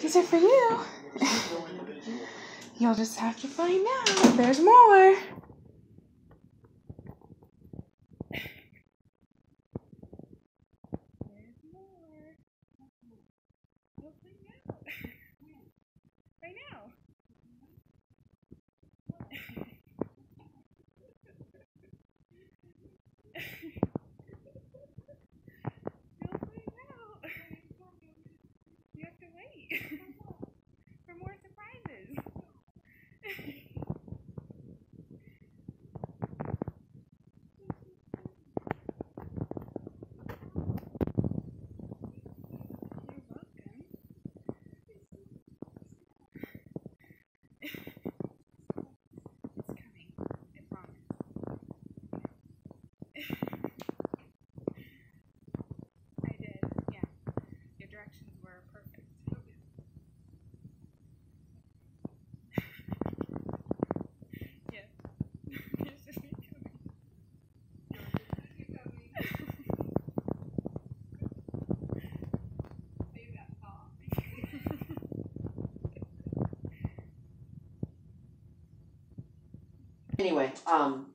These are for you. You'll just have to find out. There's more. There's more. You'll. Right now. You'll find out. You have to wait for more surprises. You're welcome. It's coming. I promise. I did, yeah. Your directions were song. Anyway, um,